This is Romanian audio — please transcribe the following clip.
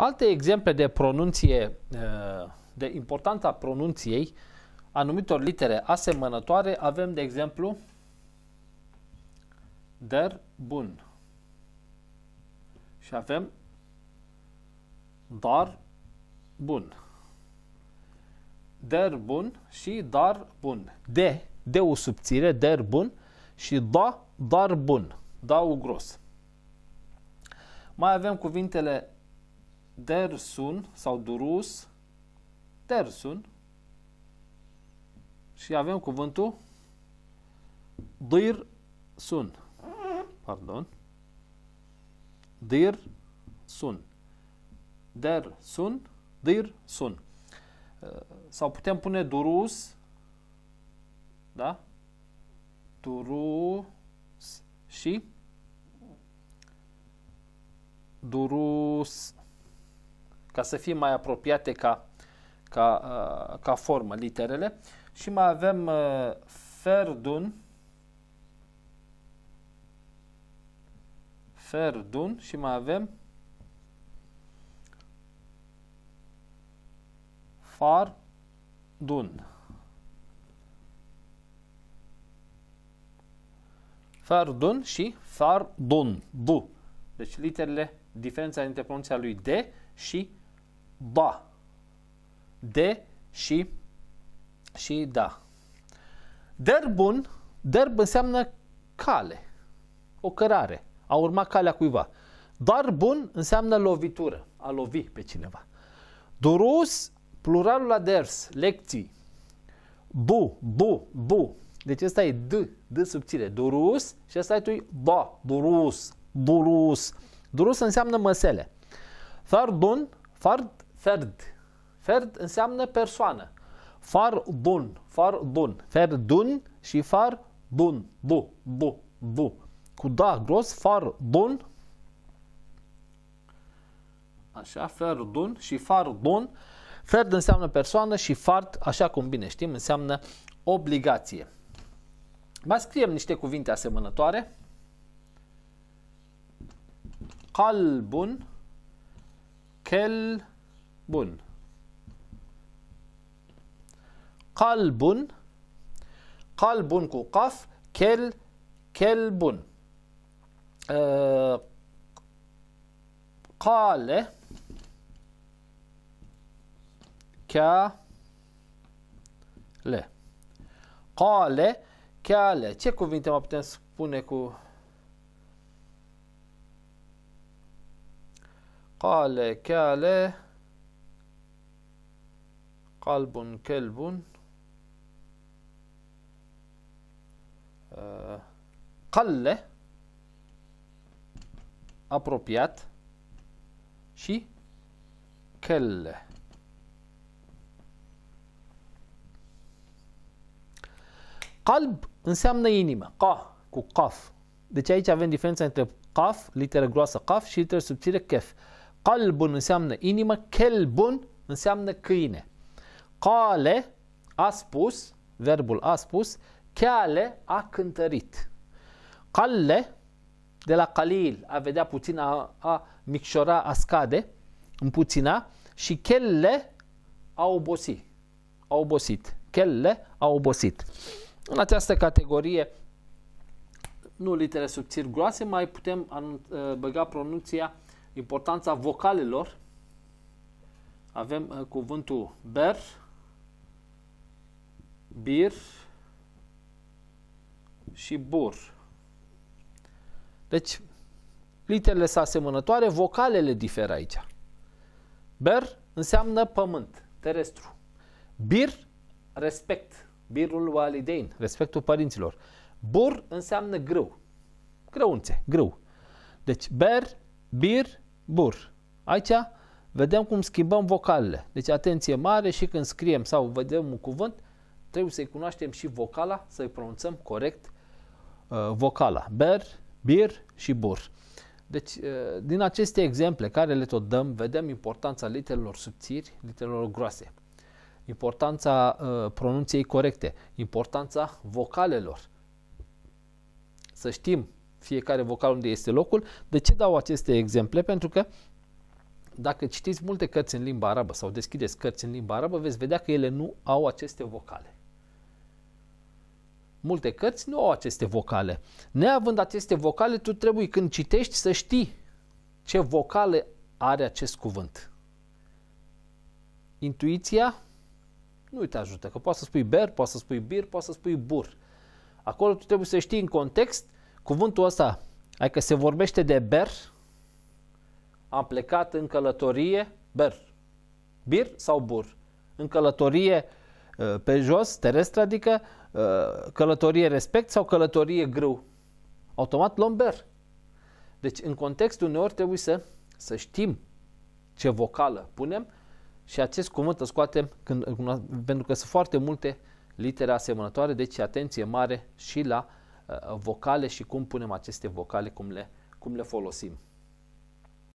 Alte exemple de pronunție, uh, de importanța pronunției anumitor litere asemănătoare, avem de exemplu der bun. Și avem dar bun. Der bun și dar bun. De, de o subțire, der bun și da, dar bun. Da u gros. Mai avem cuvintele dersun sau durus, dersun și avem cuvântul dir sun. Pardon. Dir sun. Der sun, dir sun. Sau putem pune durus, da? Durus și durus ca să fie mai apropiate ca, ca, uh, ca formă literele. Și mai avem uh, ferdun, ferdun și mai avem fardun. Fardun și fardun. Bu. Deci literele, diferența dintre pronunția lui D și ba. De și și da. Derbun, derb înseamnă cale, o cărare, a urma calea cuiva. Dar bun înseamnă lovitură, a lovi pe cineva. Durus, pluralul la ders, lecții. Bu, bu, bu. Deci ăsta e D, D subțire. Durus și ăsta e tu ba, durus, durus. Durus înseamnă măsele. Fardun, fard, ferd. Ferd înseamnă persoană. Fardun, fardun. Ferdun și fardun. Bu, bu, bu. Cu da gros, fardun. Așa, ferdun și fardun. Ferd înseamnă persoană și fard, așa cum bine știm, înseamnă obligație. Mai scriem niște cuvinte asemănătoare. Calbun, kelbun. Calbun, calbun cu caf, kel, kelbun. Uh, cale, le. Cale, Cheale. Ce cuvinte mai putem spune cu Cale, cheale, calbun, kelbun, uh, calle, apropiat și kelle. Calb înseamnă inimă, ca, cu caf. Deci aici avem diferența între caf, literă groasă caf și literă subțire kef. Calbun înseamnă inimă, kelbun înseamnă câine. Cale a spus, verbul a spus, cheale a cântărit. Calle, de la calil, a vedea puțin, a, a micșora, a scade, împuțina, și chelle a obosit. A obosit. Chelle a obosit. În această categorie, nu litere subțiri groase, mai putem uh, băga pronunția, importanța vocalelor. Avem uh, cuvântul ber, bir și bur. Deci, literele sunt asemănătoare, vocalele diferă aici. Ber înseamnă pământ, terestru. Bir, respect, birul walidein, respectul părinților. Bur înseamnă grâu, grăunțe, grâu. Deci ber, bir, bur. Aici vedem cum schimbăm vocalele. Deci atenție mare și când scriem sau vedem un cuvânt, trebuie să-i cunoaștem și vocala, să-i pronunțăm corect uh, vocala. Ber, bir și bur. Deci, uh, din aceste exemple care le tot dăm, vedem importanța literelor subțiri, literelor groase importanța uh, pronunției corecte, importanța vocalelor. Să știm fiecare vocal unde este locul. De ce dau aceste exemple? Pentru că dacă citiți multe cărți în limba arabă sau deschideți cărți în limba arabă, veți vedea că ele nu au aceste vocale. Multe cărți nu au aceste vocale. Neavând aceste vocale, tu trebuie când citești să știi ce vocale are acest cuvânt. Intuiția nu te ajută, că poți să spui ber, poți să spui bir, poți să spui bur. Acolo tu trebuie să știi în context cuvântul ăsta, adică se vorbește de ber, am plecat în călătorie, ber, bir sau bur. În călătorie uh, pe jos, terestră, adică uh, călătorie respect sau călătorie grâu. Automat luăm ber. Deci în contextul uneori trebuie să, să știm ce vocală punem și acest cuvânt îl scoatem când, pentru că sunt foarte multe litere asemănătoare, deci atenție mare și la uh, vocale și cum punem aceste vocale, cum le, cum le folosim.